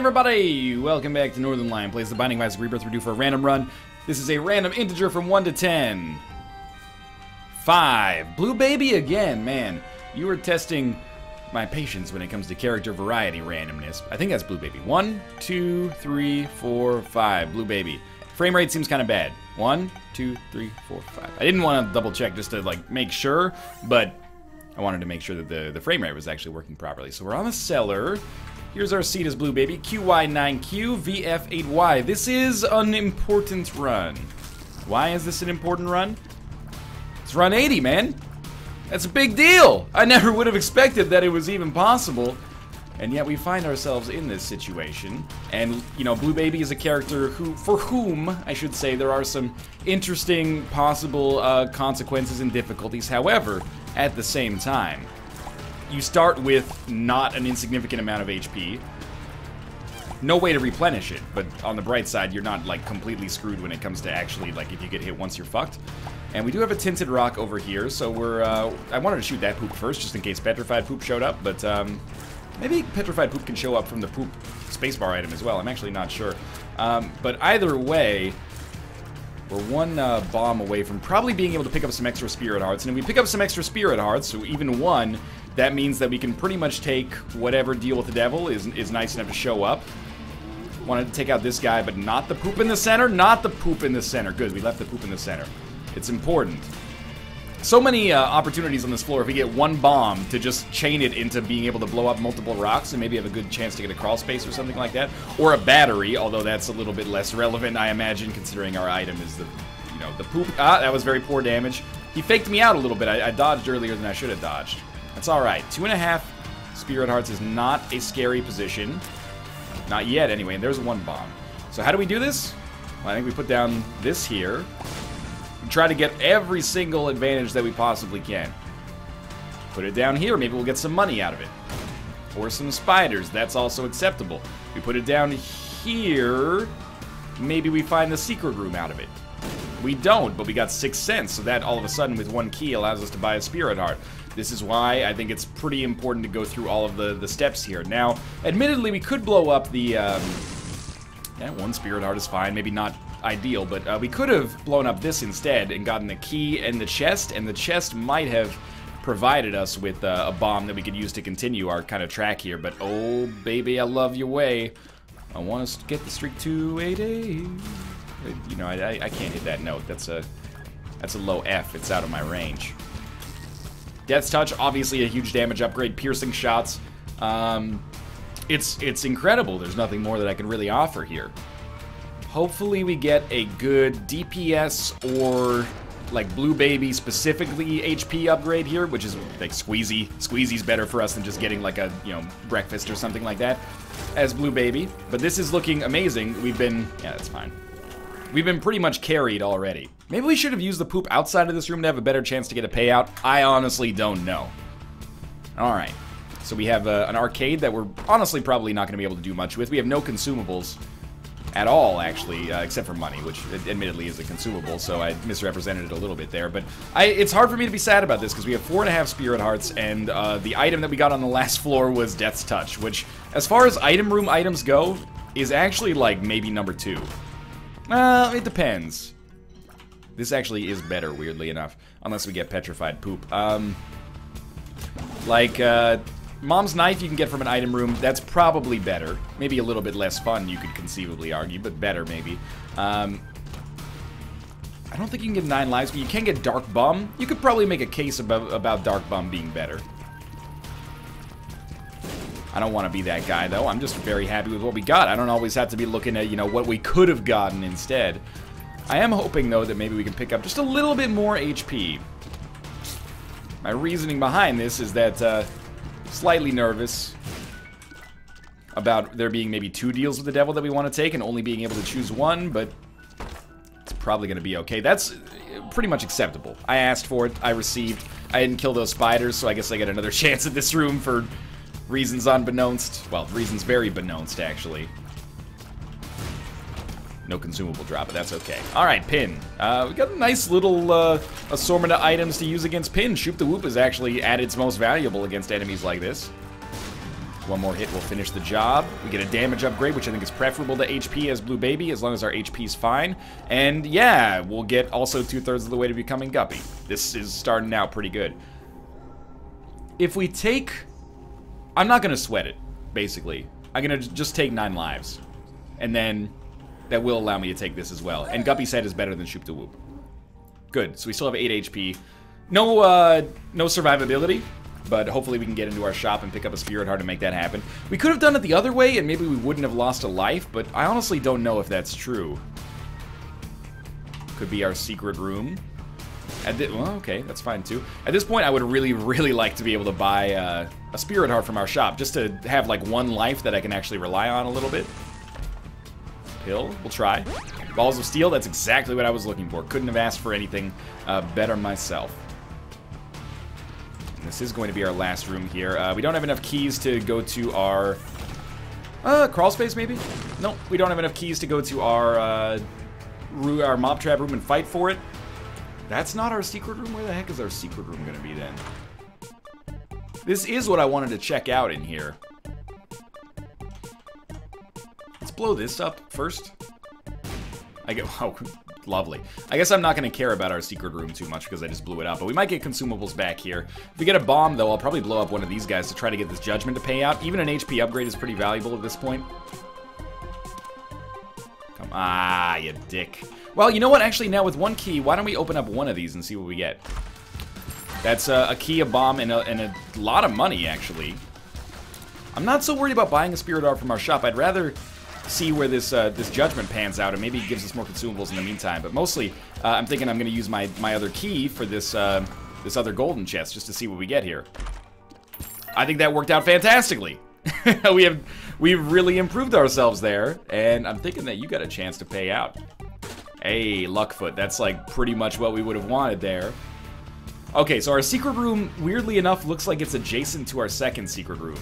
everybody! Welcome back to Northernlion Plays the Binding of Isaac Rebirth. We're due for a random run. This is a random integer from 1 to 10. 5. Blue Baby again, man. You were testing my patience when it comes to character variety randomness. I think that's Blue Baby. 1, 2, 3, 4, 5. Blue Baby. Frame rate seems kind of bad. 1, 2, 3, 4, 5. I didn't want to double check just to like make sure, but I wanted to make sure that the, the frame rate was actually working properly. So we're on the cellar. Here's our seed as Blue Baby, QY9Q, VF8Y. This is an important run. Why is this an important run? It's run 80, man. That's a big deal. I never would have expected that it was even possible. And yet we find ourselves in this situation. And, you know, Blue Baby is a character who, for whom, I should say, there are some interesting possible uh, consequences and difficulties. However, at the same time, you start with not an insignificant amount of HP. No way to replenish it, but on the bright side, you're not, like, completely screwed when it comes to actually, like, if you get hit once, you're fucked. And we do have a Tinted Rock over here, so we're, uh, I wanted to shoot that poop first, just in case Petrified Poop showed up, but, um, maybe Petrified Poop can show up from the poop spacebar item as well, I'm actually not sure. Um, but either way, we're one uh, bomb away from probably being able to pick up some extra Spirit Hearts, and if we pick up some extra Spirit Hearts, so even one, that means that we can pretty much take whatever deal with the devil is, is nice enough to show up. Wanted to take out this guy, but not the poop in the center. Not the poop in the center. Good, we left the poop in the center. It's important. So many uh, opportunities on this floor if we get one bomb to just chain it into being able to blow up multiple rocks and maybe have a good chance to get a crawl space or something like that. Or a battery, although that's a little bit less relevant, I imagine, considering our item is the, you know, the poop. Ah, that was very poor damage. He faked me out a little bit. I, I dodged earlier than I should have dodged. That's alright. Two and a half Spirit Hearts is not a scary position. Not yet, anyway. And there's one bomb. So how do we do this? Well, I think we put down this here. We try to get every single advantage that we possibly can. Put it down here. Maybe we'll get some money out of it. Or some spiders. That's also acceptable. We put it down here. Maybe we find the secret room out of it. We don't, but we got six cents, so that all of a sudden with one key allows us to buy a spirit heart. This is why I think it's pretty important to go through all of the, the steps here. Now, admittedly, we could blow up the... Um, yeah, one spirit heart is fine. Maybe not ideal, but uh, we could have blown up this instead and gotten the key and the chest, and the chest might have provided us with uh, a bomb that we could use to continue our kind of track here. But oh, baby, I love your way. I want us to get the streak to 80. You know, I, I can't hit that note. That's a that's a low F. It's out of my range. Death's Touch, obviously a huge damage upgrade, piercing shots. Um, it's it's incredible. There's nothing more that I can really offer here. Hopefully we get a good DPS or like Blue Baby specifically HP upgrade here, which is like Squeezy. Squeezy's better for us than just getting like a, you know, breakfast or something like that as Blue Baby. But this is looking amazing. We've been, yeah, that's fine. We've been pretty much carried already. Maybe we should have used the poop outside of this room to have a better chance to get a payout. I honestly don't know. Alright. So we have uh, an arcade that we're honestly probably not going to be able to do much with. We have no consumables at all, actually, uh, except for money, which admittedly is a consumable, so I misrepresented it a little bit there. But I, it's hard for me to be sad about this, because we have four and a half Spirit Hearts, and uh, the item that we got on the last floor was Death's Touch, which, as far as item room items go, is actually, like, maybe number two. Well, it depends. This actually is better, weirdly enough. Unless we get petrified poop. Um, like, uh, Mom's Knife you can get from an item room. That's probably better. Maybe a little bit less fun, you could conceivably argue, but better, maybe. Um, I don't think you can get 9 lives, but you can get Dark Bum. You could probably make a case about, about Dark Bum being better. I don't want to be that guy, though. I'm just very happy with what we got. I don't always have to be looking at, you know, what we could have gotten instead. I am hoping, though, that maybe we can pick up just a little bit more HP. My reasoning behind this is that, uh, slightly nervous about there being maybe two deals with the devil that we want to take and only being able to choose one, but it's probably going to be okay. That's pretty much acceptable. I asked for it. I received. I didn't kill those spiders, so I guess I get another chance at this room for reasons unbeknownst. Well, reasons very beknownst, actually. No consumable drop, but that's okay. Alright, Pin. Uh, we got a nice little uh, assortment of items to use against Pin. Shoop da Whoop is actually at its most valuable against enemies like this. One more hit will finish the job. We get a damage upgrade, which I think is preferable to HP as Blue Baby, as long as our HP is fine. And yeah, we'll get also two-thirds of the way to becoming Guppy. This is starting out pretty good. If we take... I'm not going to sweat it, basically. I'm going to just take nine lives. And then that will allow me to take this as well. And Guppy's Head is better than Shoop da Whoop. Good, so we still have 8 HP. No, uh, no survivability, but hopefully we can get into our shop and pick up a Spirit Heart to make that happen. We could have done it the other way, and maybe we wouldn't have lost a life, but I honestly don't know if that's true. Could be our secret room. At the, well, okay, that's fine too. At this point, I would really, really like to be able to buy uh, a Spirit Heart from our shop, just to have like one life that I can actually rely on a little bit. Pill, we'll try. Balls of Steel, that's exactly what I was looking for. Couldn't have asked for anything uh, better myself. This is going to be our last room here. Uh, we don't have enough keys to go to our... Uh, crawl space, maybe? No, we don't have enough keys to go to our, uh, our mob trap room and fight for it. That's not our secret room? Where the heck is our secret room to be then? This is what I wanted to check out in here. Let's blow this up first. I get, oh, lovely. I guess I'm not going to care about our secret room too much because I just blew it up, but we might get consumables back here. If we get a bomb, though, I'll probably blow up one of these guys to try to get this judgment to pay out. Even an HP upgrade is pretty valuable at this point. Come Ah, you dick. Well, you know what? Actually, now with one key, why don't we open up one of these and see what we get? That's a, a key, a bomb, and a, and a lot of money, actually. I'm not so worried about buying a Spirit Heart from our shop. I'd rather see where this uh, this judgment pans out, and maybe it gives us more consumables in the meantime. But mostly, uh, I'm thinking I'm going to use my my other key for this uh, this other golden chest just to see what we get here. I think that worked out fantastically. we have we've really improved ourselves there, and I'm thinking that you got a chance to pay out. Hey, Luckfoot, that's like pretty much what we would have wanted there. Okay, so our secret room, weirdly enough, looks like it's adjacent to our second secret room.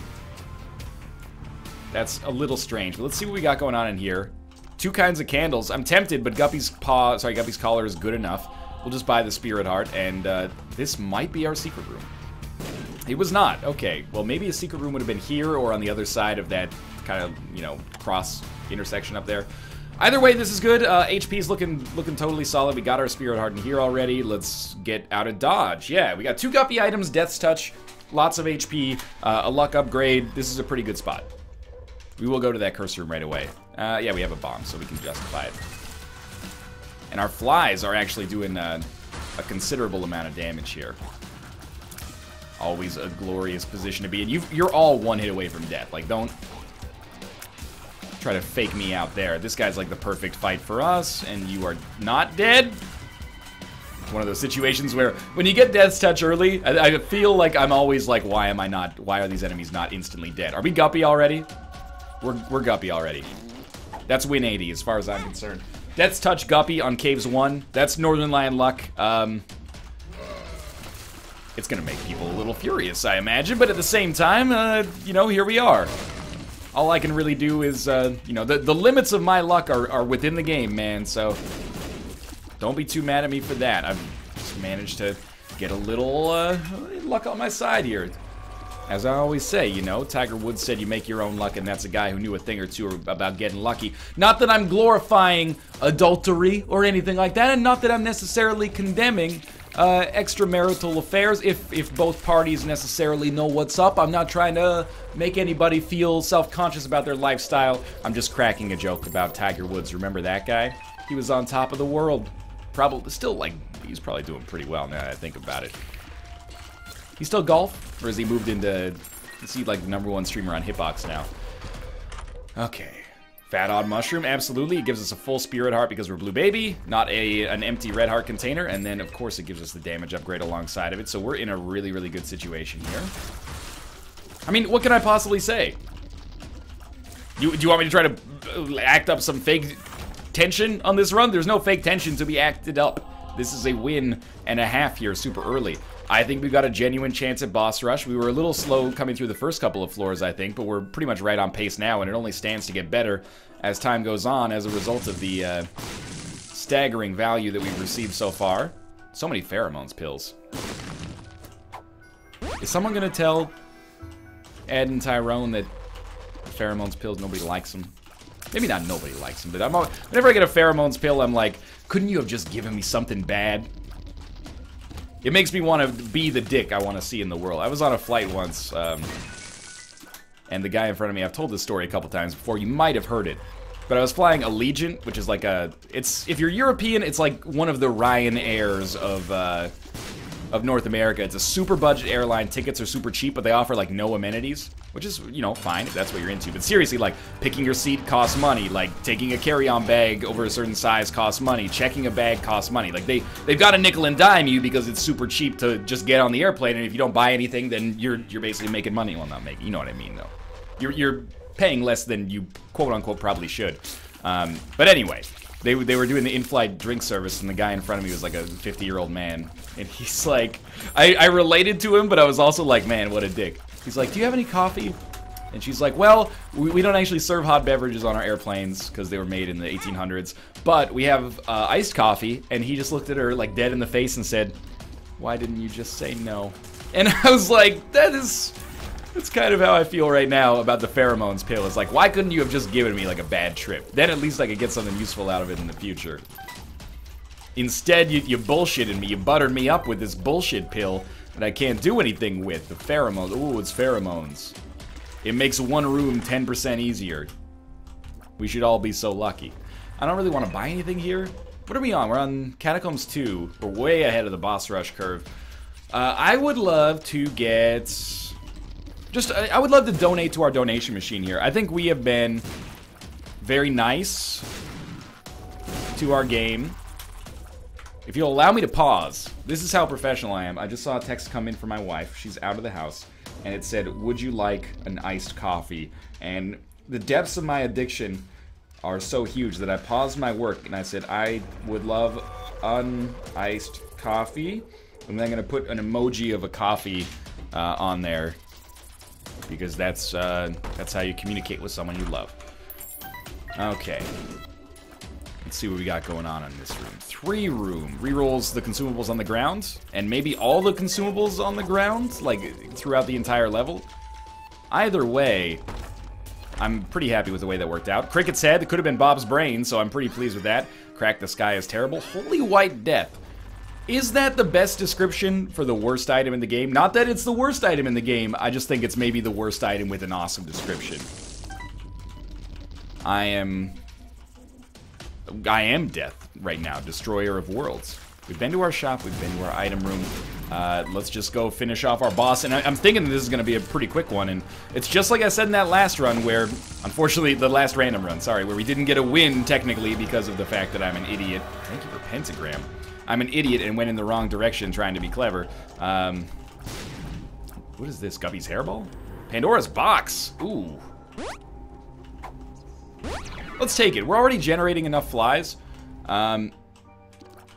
That's a little strange, but let's see what we got going on in here. Two kinds of candles. I'm tempted, but Guppy's paw, sorry, Guppy's collar is good enough. We'll just buy the Spirit Heart, and uh, this might be our secret room. It was not. Okay, well, maybe a secret room would have been here or on the other side of that kind of, you know, cross intersection up there. Either way, this is good. Uh, HP's looking looking totally solid. We got our Spirit in here already. Let's get out of dodge. Yeah, we got two Guppy items, Death's Touch, lots of HP, uh, a luck upgrade. This is a pretty good spot. We will go to that curse room right away. Uh, yeah, we have a bomb, so we can justify it. And our flies are actually doing uh, a considerable amount of damage here. Always a glorious position to be in. you you're all one hit away from death. Like, don't try to fake me out there. This guy's like the perfect fight for us, and you are not dead. One of those situations where when you get Death's Touch early, I, I feel like I'm always like, why am I not, why are these enemies not instantly dead? Are we Guppy already? We're, we're Guppy already. That's win 80 as far as I'm concerned. Death's Touch Guppy on Caves 1. That's Northernlion luck. Um, it's going to make people a little furious, I imagine, but at the same time, uh, you know, here we are. All I can really do is, uh, you know, the, the limits of my luck are, are within the game, man, so don't be too mad at me for that. I've just managed to get a little uh, luck on my side here. As I always say, you know, Tiger Woods said you make your own luck, and that's a guy who knew a thing or two about getting lucky. Not that I'm glorifying adultery or anything like that, and not that I'm necessarily condemning uh, extramarital affairs if, if both parties necessarily know what's up. I'm not trying to make anybody feel self-conscious about their lifestyle. I'm just cracking a joke about Tiger Woods. Remember that guy? He was on top of the world. Probably, still, like, he's probably doing pretty well now that I think about it. He still golf? Or has he moved into... Is he like number one streamer on Hitbox now? Okay. Fat Odd Mushroom, absolutely. It gives us a full Spirit Heart because we're Blue Baby, not a an empty Red Heart container. And then, of course, it gives us the damage upgrade alongside of it. So we're in a really, really good situation here. I mean, what can I possibly say? You, do you want me to try to uh, act up some fake tension on this run? There's no fake tension to be acted up. This is a win and a half here super early. I think we've got a genuine chance at boss rush. We were a little slow coming through the first couple of floors, I think, but we're pretty much right on pace now, and it only stands to get better as time goes on as a result of the uh, staggering value that we've received so far. So many pheromones pills. Is someone gonna tell Ed and Tyrone that pheromones pills, nobody likes them. Maybe not nobody likes them, but I'm always, whenever I get a pheromones pill, I'm like, couldn't you have just given me something bad? It makes me want to be the dick I want to see in the world. I was on a flight once, um, and the guy in front of me, I've told this story a couple times before, you might have heard it. But I was flying Allegiant, which is like a, it's, if you're European, it's like one of the Ryanairs of, uh, of North America. It's a super budget airline. Tickets are super cheap, but they offer like no amenities, which is, you know, fine if that's what you're into. But seriously, like picking your seat costs money. Like taking a carry-on bag over a certain size costs money. Checking a bag costs money. Like they they've got a nickel and dime you because it's super cheap to just get on the airplane. And if you don't buy anything, then you're you're basically making money. Well, not making. You know what I mean, though. You're you're paying less than you quote unquote probably should. Um, but anyway, they, they were doing the in-flight drink service, and the guy in front of me was like a 50-year-old man. And he's like, I, I related to him, but I was also like, man, what a dick. He's like, do you have any coffee? And she's like, well, we, we don't actually serve hot beverages on our airplanes because they were made in the 1800s, but we have uh, iced coffee. And he just looked at her like dead in the face and said, why didn't you just say no? And I was like, that is that's kind of how I feel right now about the pheromones pill. It's like, why couldn't you have just given me like a bad trip? Then at least I could get something useful out of it in the future. Instead, you, you bullshitted me. You buttered me up with this bullshit pill that I can't do anything with. The pheromones. Ooh, it's pheromones. It makes one room 10% easier. We should all be so lucky. I don't really want to buy anything here. What are we on? We're on Catacombs 2. We're way ahead of the boss rush curve. Uh, I would love to get just, I would love to donate to our donation machine here. I think we have been very nice to our game. If you'll allow me to pause, this is how professional I am. I just saw a text come in from my wife. She's out of the house. And it said, would you like an iced coffee? And the depths of my addiction are so huge that I paused my work and I said, I would love iced coffee. And then I'm going to put an emoji of a coffee uh, on there because that's uh, that's how you communicate with someone you love. Okay. Let's see what we got going on in this room. Three room. Rerolls the consumables on the ground, and maybe all the consumables on the ground, like throughout the entire level. Either way, I'm pretty happy with the way that worked out. Cricket's head, it could have been Bob's brain, so I'm pretty pleased with that. Crack the sky is terrible. Holy white death. Is that the best description for the worst item in the game? Not that it's the worst item in the game, I just think it's maybe the worst item with an awesome description. I am... I am Death right now, Destroyer of Worlds. We've been to our shop, we've been to our item room. Uh, let's just go finish off our boss. And I am thinking this is going to be a pretty quick one. And it's just like I said in that last run where, unfortunately, the last random run, sorry, where we didn't get a win technically because of the fact that I'm an idiot. Thank you for Pentagram. I'm an idiot and went in the wrong direction trying to be clever. Um, what is this? Guppy's hairball? Pandora's box. Ooh. Let's take it. We're already generating enough flies um,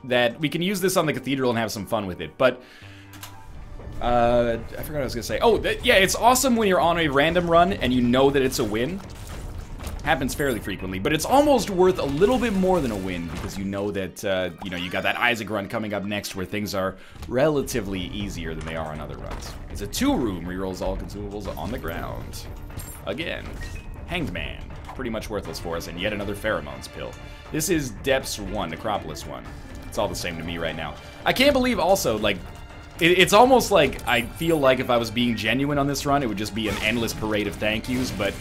that we can use this on the cathedral and have some fun with it. But uh, I forgot what I was gonna say. Oh, yeah, it's awesome when you're on a random run and you know that it's a win. Happens fairly frequently, but it's almost worth a little bit more than a win because you know that, uh, you know, you got that Isaac run coming up next where things are relatively easier than they are on other runs. It's a two-room, rerolls all consumables on the ground. Again, Hanged Man, pretty much worthless for us, and yet another Pheromones pill. This is Depths 1, Necropolis 1. It's all the same to me right now. I can't believe also, like, it's almost like I feel like if I was being genuine on this run, it would just be an endless parade of thank yous, but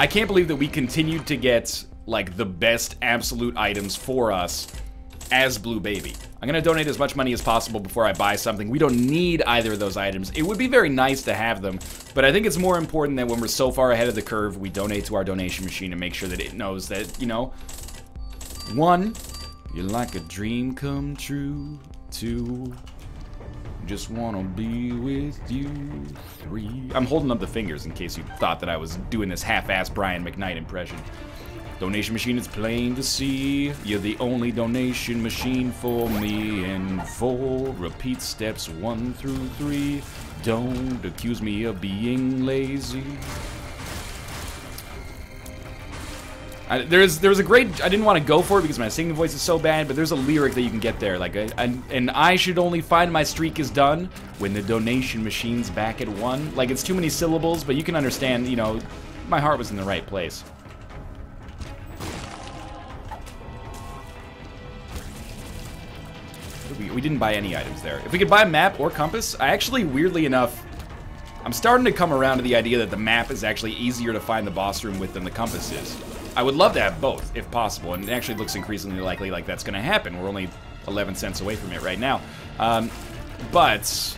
I can't believe that we continued to get, like, the best absolute items for us as Blue Baby. I'm gonna donate as much money as possible before I buy something. We don't need either of those items. It would be very nice to have them, but I think it's more important that when we're so far ahead of the curve, we donate to our donation machine and make sure that it knows that, you know, one, you're like a dream come true. Two, just wanna be with you. Three. I'm holding up the fingers in case you thought that I was doing this half-ass Brian McKnight impression. Donation machine it's plain to see. You're the only donation machine for me. And four, repeat steps one through three. Don't accuse me of being lazy. I, there's there's a great I didn't want to go for it because my singing voice is so bad, but there's a lyric that you can get there like uh, and and I should only find my streak is done when the donation machine's back at one. Like it's too many syllables, but you can understand. You know, my heart was in the right place. We, we didn't buy any items there. If we could buy a map or compass, I actually, weirdly enough, I'm starting to come around to the idea that the map is actually easier to find the boss room with than the compass is. I would love to have both, if possible, and it actually looks increasingly likely like that's going to happen. We're only 11 cents away from it right now. Um, but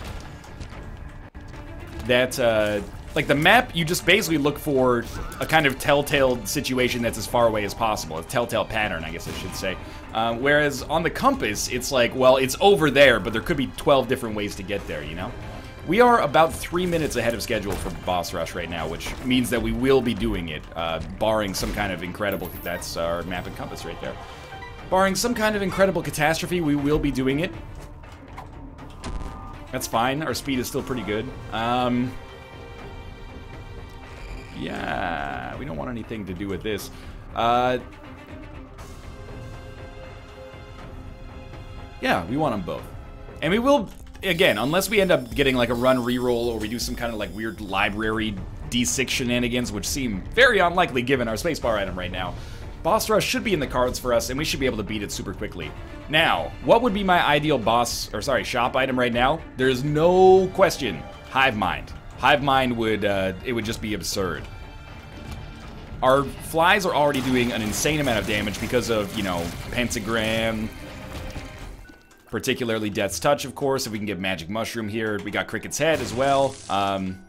that, uh, like the map, you just basically look for a kind of telltale situation that's as far away as possible, a telltale pattern, I guess I should say. Um, whereas on the compass, it's like, well, it's over there, but there could be 12 different ways to get there, you know? We are about three minutes ahead of schedule for Boss Rush right now, which means that we will be doing it, uh, barring some kind of incredible... That's our map and compass right there. Barring some kind of incredible catastrophe, we will be doing it. That's fine. Our speed is still pretty good. Um, yeah, we don't want anything to do with this. Uh, Yeah, we want them both. And we will, again, unless we end up getting like a run reroll or we do some kind of like weird library D6 shenanigans, which seem very unlikely given our spacebar item right now, boss rush should be in the cards for us and we should be able to beat it super quickly. Now, what would be my ideal boss, or sorry, shop item right now? There's no question, Hive Mind. Hive Mind would, uh, it would just be absurd. Our flies are already doing an insane amount of damage because of, you know, Pentagram, particularly Death's Touch, of course, if we can get Magic Mushroom here. We got Cricket's Head as well. Um,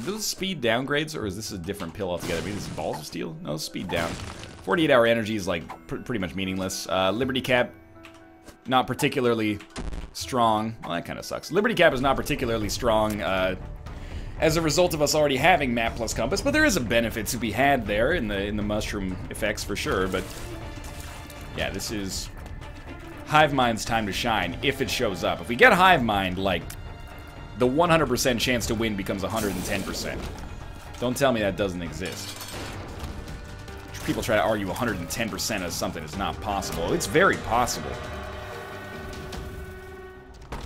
those speed downgrades, or is this a different pill altogether? Maybe this is Balls of Steel? No, speed down. 48 hour energy is, like, pr pretty much meaningless. Uh, Liberty Cap, not particularly strong. Well, that kind of sucks. Liberty Cap is not particularly strong, uh, as a result of us already having map plus compass, but there is a benefit to be had there in the in the mushroom effects for sure, but yeah, this is Hive Mind's time to shine if it shows up. If we get Hive Mind, like, the 100% chance to win becomes 110%. Don't tell me that doesn't exist. People try to argue 110% as something is not possible. It's very possible.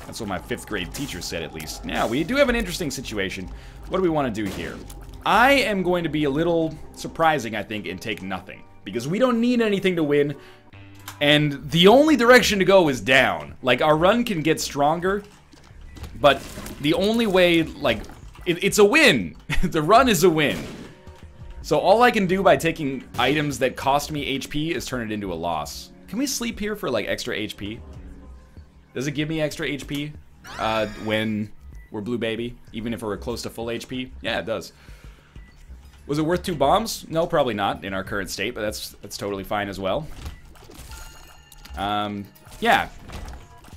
That's what my fifth grade teacher said, at least. Now, we do have an interesting situation. What do we want to do here? I am going to be a little surprising, I think, and take nothing. Because we don't need anything to win. And the only direction to go is down. Like, our run can get stronger, but the only way, like, it, it's a win. the run is a win. So all I can do by taking items that cost me HP is turn it into a loss. Can we sleep here for, like, extra HP? Does it give me extra HP uh, when we're Blue Baby, even if we're close to full HP? Yeah, it does. Was it worth two bombs? No, probably not in our current state, but that's that's totally fine as well. Um, yeah.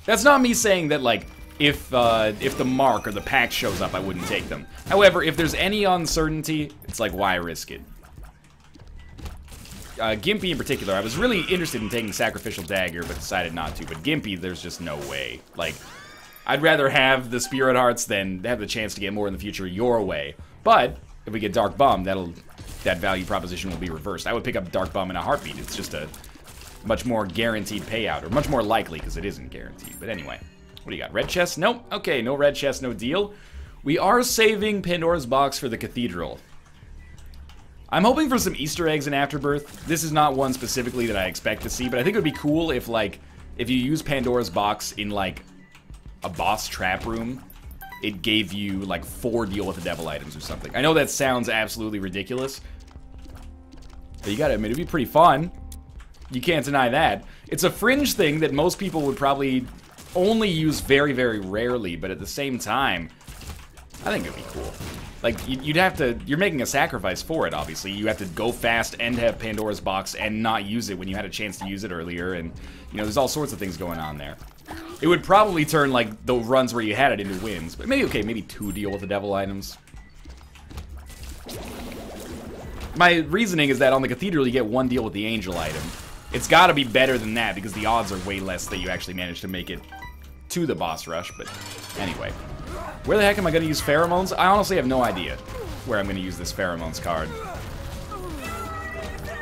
That's not me saying that, like, if, uh, if the mark or the Pact shows up, I wouldn't take them. However, if there's any uncertainty, it's like, why risk it? Uh, Gimpy in particular, I was really interested in taking Sacrificial Dagger, but decided not to. But Gimpy, there's just no way. Like, I'd rather have the Spirit Hearts than have the chance to get more in the future your way. But, if we get Dark Bum, that'll that value proposition will be reversed. I would pick up Dark Bum in a heartbeat. It's just a much more guaranteed payout, or much more likely, because it isn't guaranteed. But anyway, what do you got? Red chest? Nope. Okay, no red chest, no deal. We are saving Pandora's box for the cathedral. I'm hoping for some Easter eggs in Afterbirth. This is not one specifically that I expect to see, but I think it would be cool if, like, if you use Pandora's box in, like, a boss trap room, it gave you, like, four deal with the devil items or something. I know that sounds absolutely ridiculous, but you gotta admit, it'd be pretty fun. You can't deny that. It's a fringe thing that most people would probably only use very, very rarely, but at the same time, I think it'd be cool. Like, you'd have to, you're making a sacrifice for it, obviously. You have to go fast and have Pandora's box and not use it when you had a chance to use it earlier, and, you know, there's all sorts of things going on there. It would probably turn, like, the runs where you had it into wins, but maybe, okay, maybe two deal with the devil items. My reasoning is that on the Cathedral, you get one deal with the angel item, it's got to be better than that because the odds are way less that you actually manage to make it to the boss rush. But anyway, where the heck am I going to use pheromones? I honestly have no idea where I'm going to use this pheromones card.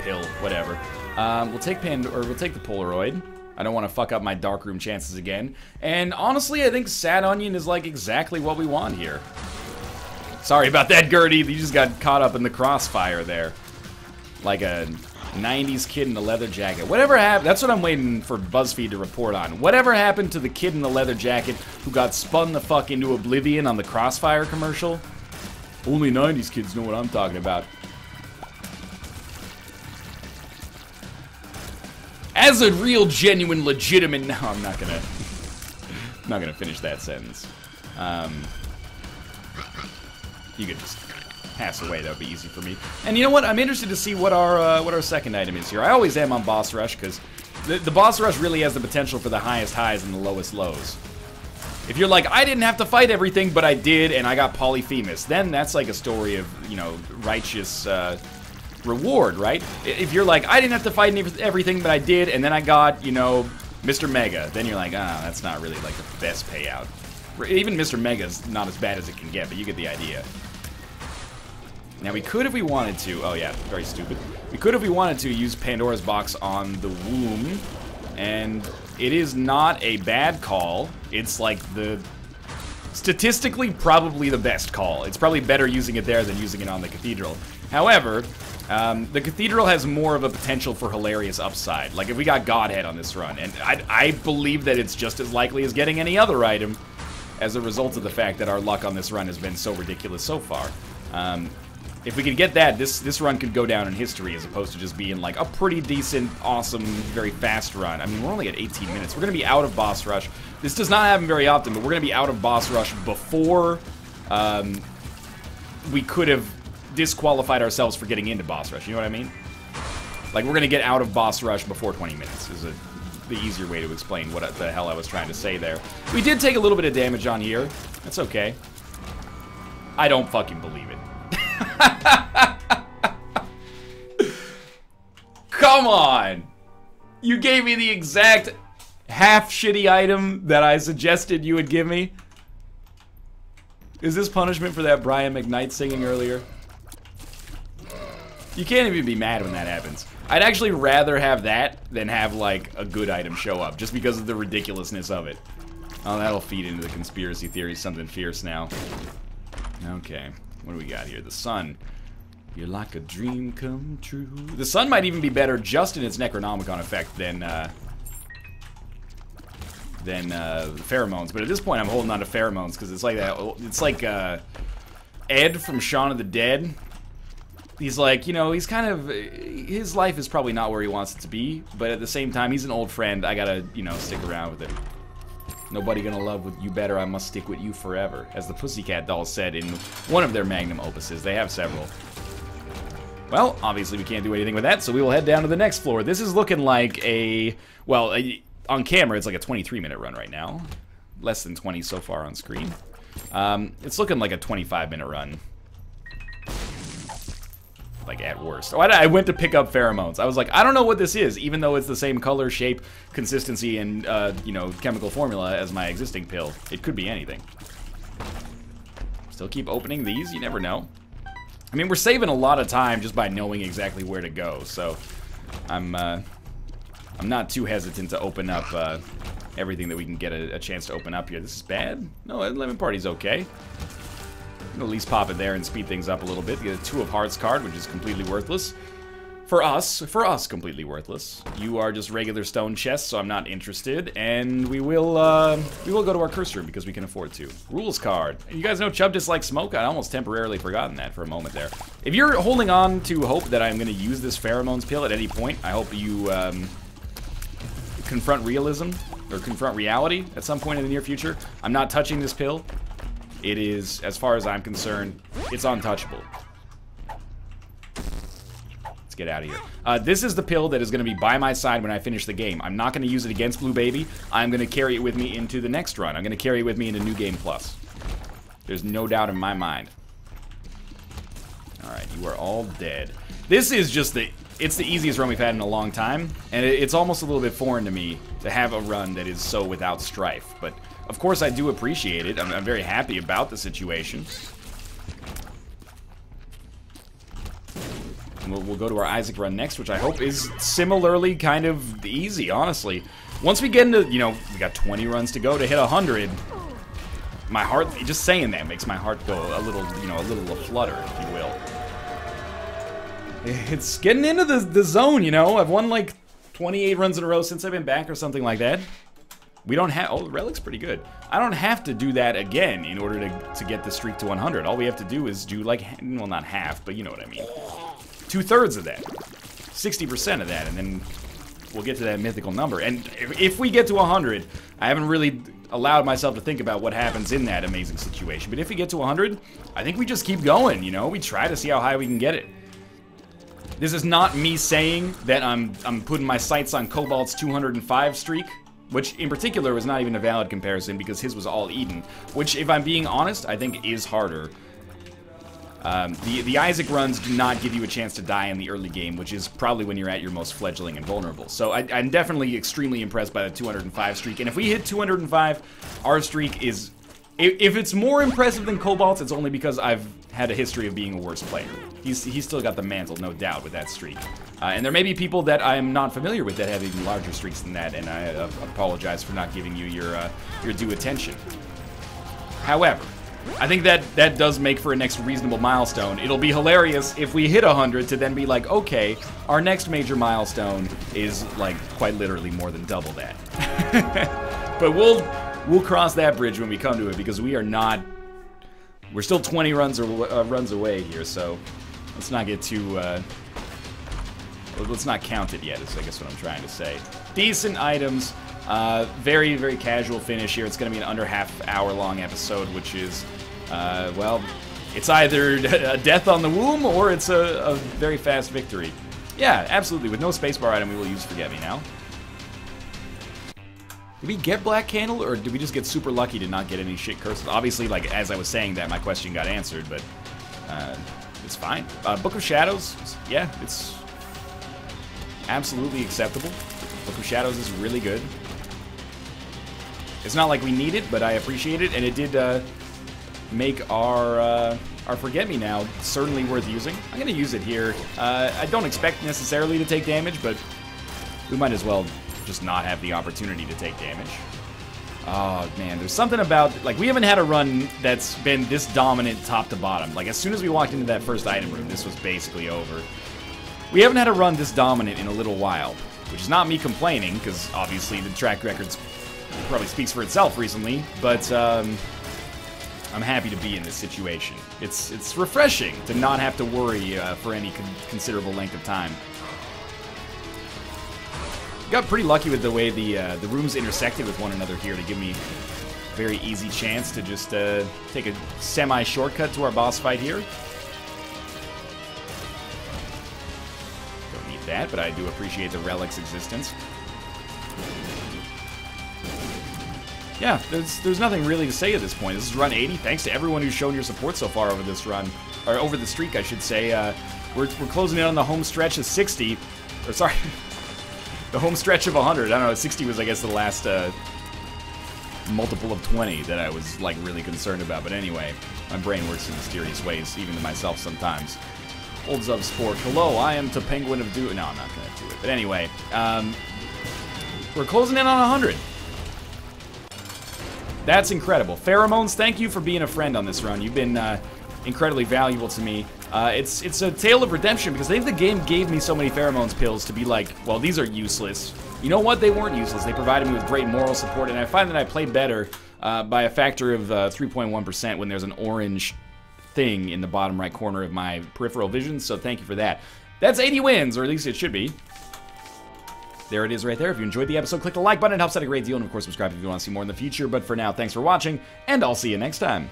pill, whatever. Um, we'll take Pand or we'll take the Polaroid. I don't want to fuck up my darkroom chances again. And honestly, I think Sad Onion is like exactly what we want here. Sorry about that, Gurdy. You just got caught up in the crossfire there. Like a 90s kid in a leather jacket. Whatever happened, that's what I'm waiting for BuzzFeed to report on. Whatever happened to the kid in the leather jacket who got spun the fuck into oblivion on the Crossfire commercial? Only 90s kids know what I'm talking about. As a real, genuine, legitimate... No, I'm not gonna... Not gonna finish that sentence. Um, you could just pass away. That would be easy for me. And you know what? I'm interested to see what our uh, what our second item is here. I always am on boss rush because the, the boss rush really has the potential for the highest highs and the lowest lows. If you're like, I didn't have to fight everything, but I did, and I got Polyphemus, then that's like a story of, you know, righteous uh, reward, right? If you're like, I didn't have to fight everything, but I did, and then I got, you know, Mr. Mega, then you're like, ah, that's not really like the best payout. Even Mr. Mega's not as bad as it can get, but you get the idea. Now we could if we wanted to, oh yeah, very stupid. We could if we wanted to use Pandora's box on the womb, and it is not a bad call. It's like the, statistically probably the best call. It's probably better using it there than using it on the cathedral. However, um, the cathedral has more of a potential for hilarious upside. Like if we got Godhead on this run, and I, I believe that it's just as likely as getting any other item as a result of the fact that our luck on this run has been so ridiculous so far. Um, if we could get that, this this run could go down in history as opposed to just being like a pretty decent, awesome, very fast run. I mean, we're only at 18 minutes. We're going to be out of boss rush. This does not happen very often, but we're going to be out of boss rush before um, we could have disqualified ourselves for getting into boss rush. You know what I mean? Like, we're going to get out of boss rush before 20 minutes is a, the easier way to explain what the hell I was trying to say there. We did take a little bit of damage on here. That's okay. I don't fucking believe it. Come on! You gave me the exact half shitty item that I suggested you would give me? Is this punishment for that Brian McKnight singing earlier? You can't even be mad when that happens. I'd actually rather have that than have, like, a good item show up, just because of the ridiculousness of it. Oh, that'll feed into the conspiracy theory something fierce now. Okay. What do we got here? The sun. You're like a dream come true. The sun might even be better just in its Necronomicon effect than, uh, than, uh, pheromones. But at this point, I'm holding on to pheromones because it's like that, it's like, uh, Ed from Shaun of the Dead. He's like, you know, he's kind of, his life is probably not where he wants it to be, but at the same time, he's an old friend. I gotta, you know, stick around with it. Nobody gonna love with you better, I must stick with you forever, as the Pussycat Dolls said in one of their magnum opuses. They have several. Well, obviously we can't do anything with that, so we will head down to the next floor. This is looking like a, well, a, on camera it's like a 23 minute run right now. Less than 20 so far on screen. Um, it's looking like a 25 minute run like at worst. Oh, I, I, went to pick up pheromones. I was like, I don't know what this is, even though it's the same color, shape, consistency, and uh, you know, chemical formula as my existing pill. It could be anything. Still keep opening these. You never know. I mean, we're saving a lot of time just by knowing exactly where to go. So, I'm uh, I'm not too hesitant to open up uh, everything that we can get a, a chance to open up here. This is bad. No, Lemon Party's okay at least pop it there and speed things up a little bit. Get a Two of Hearts card, which is completely worthless. For us, for us, completely worthless. You are just regular stone chests, so I'm not interested. And we will, uh, we will go to our curse room because we can afford to. Rules card. You guys know Chub dislikes smoke? I almost temporarily forgotten that for a moment there. If you're holding on to hope that I'm going to use this pheromones pill at any point, I hope you, um, confront realism or confront reality at some point in the near future. I'm not touching this pill. It is, as far as I'm concerned, it's untouchable. Let's get out of here. Uh, this is the pill that is going to be by my side when I finish the game. I'm not going to use it against Blue Baby. I'm going to carry it with me into the next run. I'm going to carry it with me into New Game Plus. There's no doubt in my mind. Alright, you are all dead. This is just the... It's the easiest run we've had in a long time, and it's almost a little bit foreign to me to have a run that is so without strife, but of course, I do appreciate it. I'm, I'm very happy about the situation. We'll, we'll go to our Isaac run next, which I hope is similarly kind of easy, honestly. Once we get into, you know, we got 20 runs to go to hit 100, my heart, just saying that makes my heart go a little, you know, a little flutter, if you will. It's getting into the, the zone, you know? I've won like 28 runs in a row since I've been back or something like that. We don't have, oh, the Relic's pretty good. I don't have to do that again in order to, to get the streak to 100. All we have to do is do like, well, not half, but you know what I mean. Two thirds of that. 60% of that, and then we'll get to that mythical number. And if we get to 100, I haven't really allowed myself to think about what happens in that amazing situation. But if we get to 100, I think we just keep going, you know? We try to see how high we can get it. This is not me saying that I'm, I'm putting my sights on Cobalt's 205 streak which in particular was not even a valid comparison because his was all Eden, which, if I'm being honest, I think is harder. Um, the, the Isaac runs do not give you a chance to die in the early game, which is probably when you're at your most fledgling and vulnerable. So I, I'm definitely extremely impressed by the 205 streak, and if we hit 205, our streak is... If it's more impressive than Cobalt's, it's only because I've had a history of being a worse player. He's, he's still got the mantle, no doubt, with that streak. Uh, and there may be people that I'm not familiar with that have even larger streaks than that, and I uh, apologize for not giving you your, uh, your due attention. However, I think that that does make for a next reasonable milestone. It'll be hilarious if we hit 100 to then be like, okay, our next major milestone is like quite literally more than double that. but we'll we'll cross that bridge when we come to it because we are not we're still 20 runs or uh, runs away here, so let's not get too uh, let's not count it yet, is I guess what I'm trying to say. Decent items. Uh, very, very casual finish here. It's going to be an under half hour long episode, which is, uh, well, it's either a death on the womb or it's a, a very fast victory. Yeah, absolutely. With no spacebar item, we will use Forget Me Now. Did we get Black Candle, or did we just get super lucky to not get any shit curses? Obviously, like, as I was saying that, my question got answered, but uh, it's fine. Uh, Book of Shadows, yeah, it's absolutely acceptable. Book of Shadows is really good. It's not like we need it, but I appreciate it, and it did uh, make our uh, our Forget Me Now certainly worth using. I'm to use it here. Uh, I don't expect necessarily to take damage, but we might as well just not have the opportunity to take damage. Oh, man, there's something about, like, we haven't had a run that's been this dominant top to bottom. Like, as soon as we walked into that first item room, this was basically over. We haven't had a run this dominant in a little while, which is not me complaining, because obviously the track record probably speaks for itself recently, but um, I'm happy to be in this situation. It's it's refreshing to not have to worry uh, for any con considerable length of time. Got pretty lucky with the way the uh, the rooms intersected with one another here to give me a very easy chance to just uh, take a semi-shortcut to our boss fight here. Don't need that, but I do appreciate the relic's existence. Yeah, there's there's nothing really to say at this point. This is run 80. Thanks to everyone who's shown your support so far over this run, or over the streak, I should say. Uh, we're, we're closing in on the home stretch of 60, or sorry, the home stretch of 100. I don't know, 60 was, I guess, the last uh, multiple of 20 that I was, like, really concerned about. But anyway, my brain works in mysterious ways, even to myself sometimes. Old of Sport. Hello, I am to Penguin of Do. No, I'm not going to do it. But anyway, um, we're closing in on 100. That's incredible. Pheromones, thank you for being a friend on this run. You've been uh, incredibly valuable to me. Uh, it's it's a tale of redemption because I think the game gave me so many pheromones pills to be like, well, these are useless. You know what? They weren't useless. They provided me with great moral support, and I find that I play better uh, by a factor of 3.1% uh, when there's an orange thing in the bottom right corner of my peripheral vision, so thank you for that. That's 80 wins, or at least it should be. There it is right there. If you enjoyed the episode, click the like button. It helps out a great deal. And of course, subscribe if you want to see more in the future. But for now, thanks for watching, and I'll see you next time.